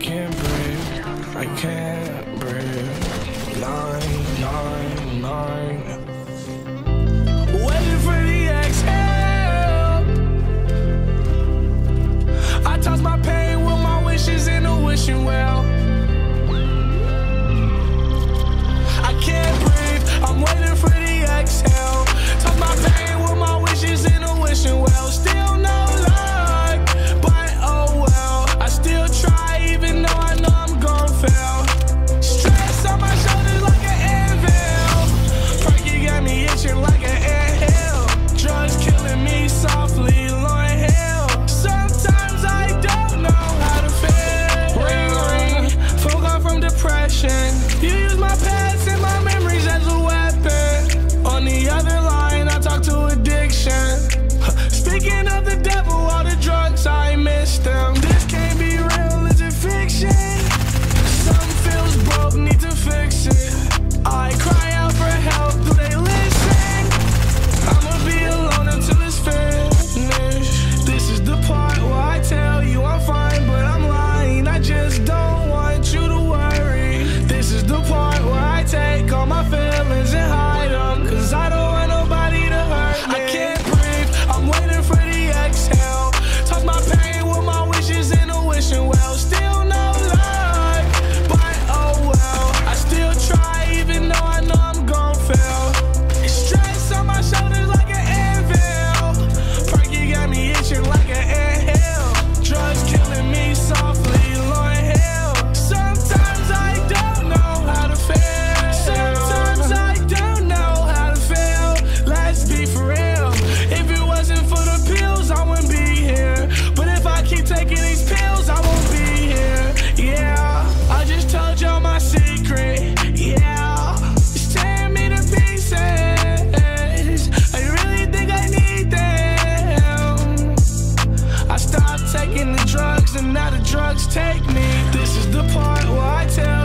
can't breathe, I can't breathe. Lying drugs take me. This is the part where I tell.